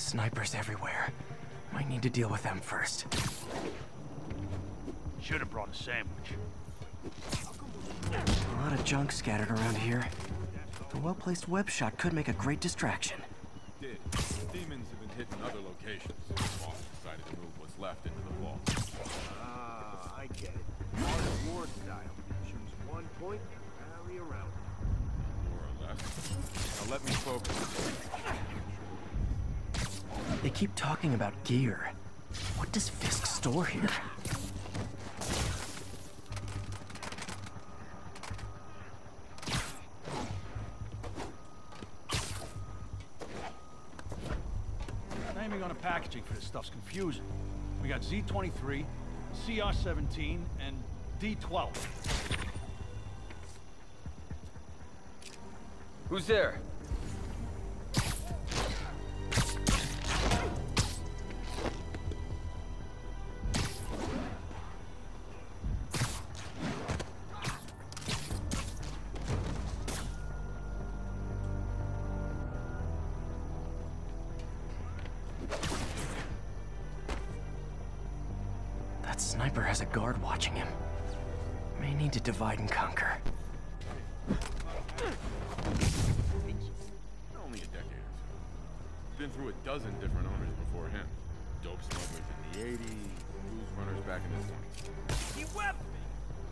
Snipers everywhere. Might need to deal with them first. Should have brought a sandwich. A lot of junk scattered around here. A well-placed web shot could make a great distraction. Did. Demons have been hitting other locations. Boss decided to move what's left into the vault. Ah, I get it. Art of war style. Choose one point and rally around it. More or less. Now let me focus. They keep talking about gear. What does Fisk store here? Naming on the packaging for this stuff's confusing. We got Z23, CR17, and D12. Who's there? That sniper has a guard watching him. May need to divide and conquer. Only a decade or so. Been through a dozen different owners before him. Dope smugglers in the 80s, booze runners back in the 20s. He wept me!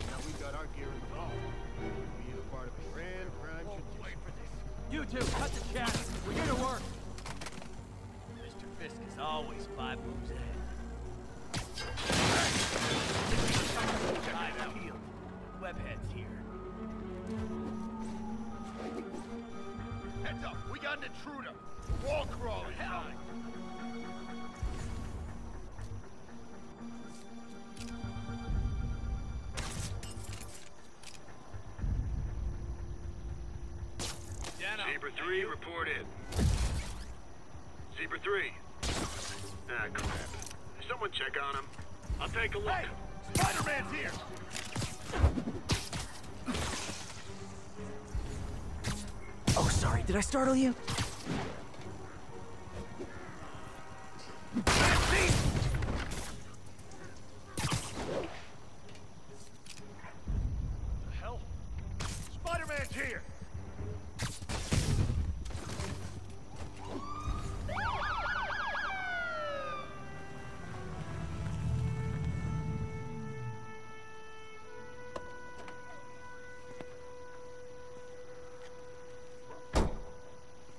Now we got our gear involved. We either part of a grand crime tradition. Wait for this. You two, cut the chat. We're here to work. Mr. Fisk is always five moves We intruder. Wall crawler. Hell! Zebra 3, report in. Zebra 3. Ah, crap. Someone check on him. I'll take a look. Hey! Spider-Man's here! Did I startle you?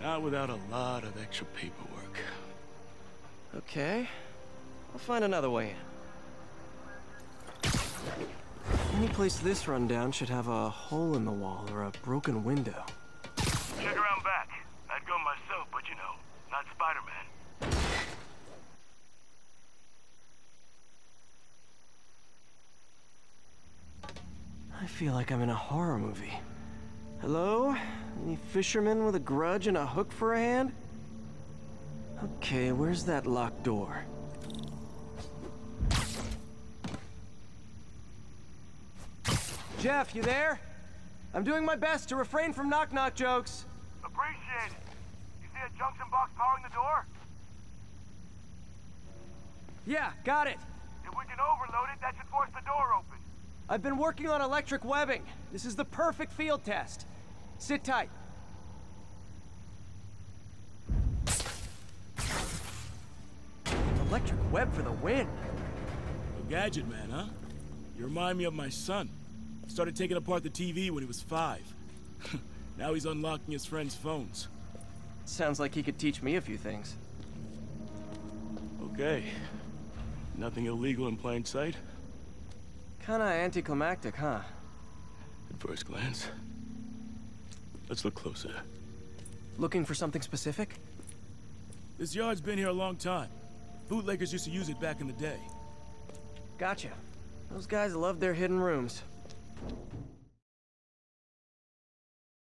Not without a lot of extra paperwork. Okay. I'll find another way in. Any place this rundown should have a hole in the wall or a broken window. Check around back. I'd go myself, but you know, not Spider-Man. I feel like I'm in a horror movie. Hello? Any fisherman with a grudge and a hook for a hand? Okay, where's that locked door? Jeff, you there? I'm doing my best to refrain from knock-knock jokes. Appreciate it. You see a junction box powering the door? Yeah, got it. If we can overload it, that should force the door open. I've been working on electric webbing. This is the perfect field test. Sit tight. Electric web for the win. A gadget man, huh? You remind me of my son. Started taking apart the TV when he was five. now he's unlocking his friends' phones. Sounds like he could teach me a few things. Okay. Nothing illegal in plain sight? Kinda anticlimactic, huh? At first glance. Let's look closer. Looking for something specific? This yard's been here a long time. Bootleggers used to use it back in the day. Gotcha. Those guys love their hidden rooms.